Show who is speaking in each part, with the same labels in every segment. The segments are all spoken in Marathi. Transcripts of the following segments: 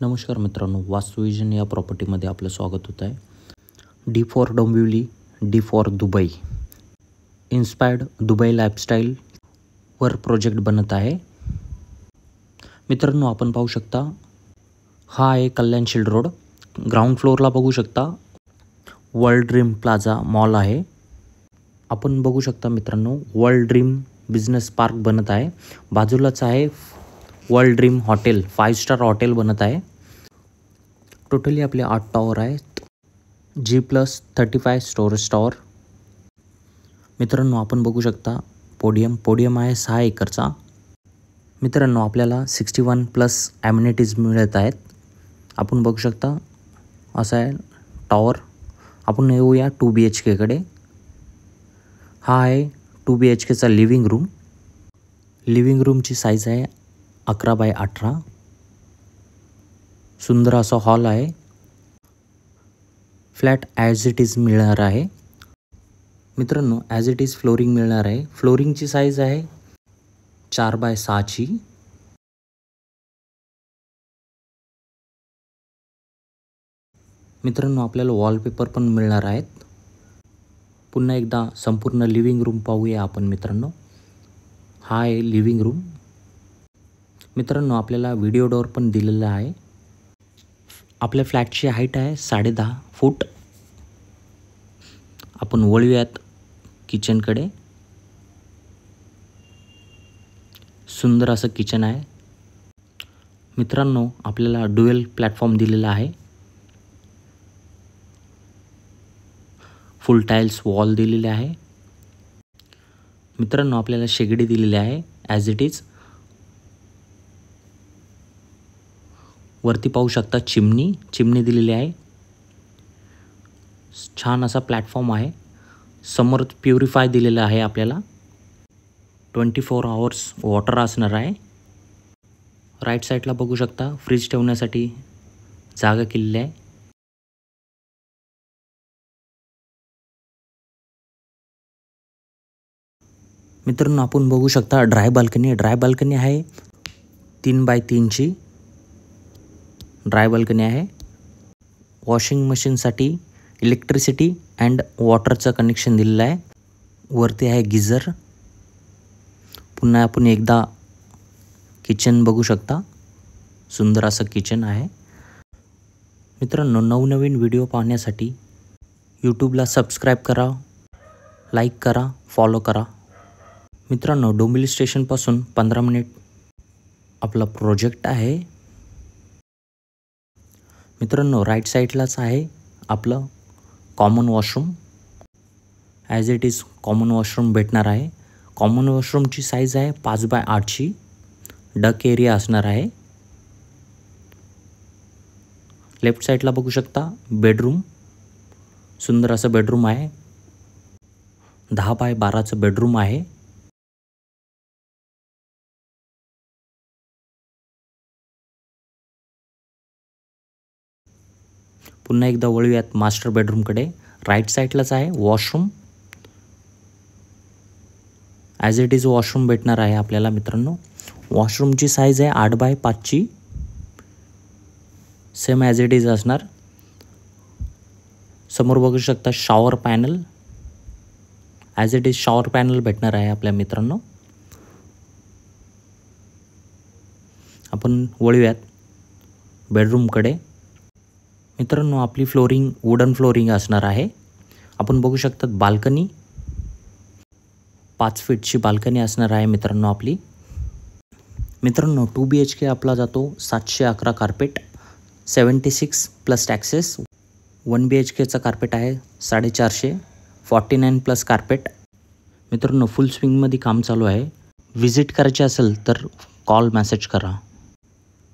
Speaker 1: नमस्कार मित्रांनो वास्तुविजन या प्रॉपर्टीमध्ये आपलं स्वागत होत आहे. D for Dombivli D for Dubai. Inspired Dubai lifestyle वर प्रोजेक्ट बनत आहे. मित्रांनो आपण पाहू शकता हा आहे कल्याण शिल्ड रोड. ग्राउंड फ्लोअरला बघू शकता वर्ल्ड ड्रीम प्लाझा मॉल आहे. आपण बघू शकता मित्रांनो वर्ल्ड ड्रीम बिझनेस पार्क बनत आहे. बाजूलाच आहे world dream hotel five star hotel बनत आहे. टोटली आपले आठ टॉवर आहेत. G plus thirty five storage tower मित्रांनो आपण बघू शकता पोडियम पोडियम आहे सहा एकरचा. मित्रांनो आपल्याला सिक्स्टी वन प्लस ॲम्युनिटीज मिळत आहेत. आपण बघू शकता असं आहे टॉवर आपण येऊया टू बी एच केकडे हा आहे टू बी एच केचा लिव्हिंग रूम लिव्हिंग रूमची साईज आहे अकरा बाय अठरा. सुंदर असा हॉल आहे. फ्लॅट ॲज इट इज मिळणार आहे. मित्रांनो ॲज इट इज फ्लोरिंग मिळणार आहे. फ्लोरिंगची साईज आहे चार बाय सहाची मित्रांनो आपल्याला वॉलपेपर पण मिळणार आहेत. पुन्हा एकदा संपूर्ण लिव्हिंग रूम पाहूया आपण मित्रांनो. हा आहे लिव्हिंग रूम मित्रांनो आपल्याला व्हिडिओ डोअर पण दिलेला आहे. आपल्या फ्लॅटची हाईट आहे साडेदहा फूट. आपण वळूयात किचनकडे सुंदर असं किचन आहे. मित्रांनो आपल्याला ड्युएल प्लॅटफॉर्म दिलेला आहे. फुल टाईल्स वॉल दिलेले आहे. मित्रांनो आपल्याला शेगडी दिलेली आहे ॲज इट इज वरती पाहू शकता चिमणी चिमणी दिलेली आहे. छान असा प्लॅटफॉर्म आहे. समोर प्युरिफाय दिलेलं आहे आपल्याला. ट्वेंटी फोर आवर्स वॉटर असणार आहे. राईट साईडला बघू शकता फ्रीज ठेवण्यासाठी जागा केलेली आहे. मित्रांनो आपण बघू शकता ड्राय बाल्कनी ड्राय बाल्कनी आहे तीन बाय तीनची. ड्राय बाल्कनी आहे. वॉशिंग मशीनसाठी इलेक्ट्रिसिटी अँड वॉटरचं कनेक्शन दिलेलं आहे. वरती आहे गिझर पुन्हा आपण एकदा किचन बघू शकता. सुंदर असं किचन आहे. मित्रांनो नवनवीन व्हिडिओ पाहण्यासाठी यूट्यूबला सबस्क्राईब करा लाईक करा फॉलो करा. मित्रांनो डोंबिवली स्टेशनपासून पंधरा मिनिट आपला प्रोजेक्ट आहे. मित्रांनो राईट साईडलाच आहे आपलं common washroom as it is common washroom भेटणार आहे. कॉमन वॉशरूमची साईज आहे पाच बाय आठची डक एरिया असणार आहे. लेफ्ट साईडला बघू शकता बेडरूम सुंदर असं बेडरूम आहे. दहा बाय बाराचं बेडरूम आहे. पुन्हा एकदा वळूयात मास्टर बेडरूमकडे. राईट साईडलाच आहे washroom as it is washroom भेटणार आहे आपल्याला मित्रांनो. वॉशरूमची साईज आहे आठ बाय पाचची सेम ॲज इट इज असणार. समोर बघू शकता shower panel as it is shower panel भेटणार आहे आपल्या मित्रांनो. आपण वळूयात. बेडरूमकडे मित्रांनो आपली फ्लोरिंग वुडन फ्लोरिंग असणार आहे. आपण बघू शकतात बाल्कनी. पाच फीटची बाल्कनी असणार आहे मित्रांनो आपली. मित्रांनो टू बी एच के आपला जातो सातशे अकरा carpet seventy six plus taxes one B H केचा carpet आहे साडेचारशे फॉर्टी नाईन प्लस कार्पेट मित्रांनो फुल स्विंगमध्ये काम चालू आहे. व्हिजिट करायचे असेल तर कॉल मेसेज करा.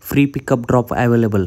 Speaker 1: Free pickup drop available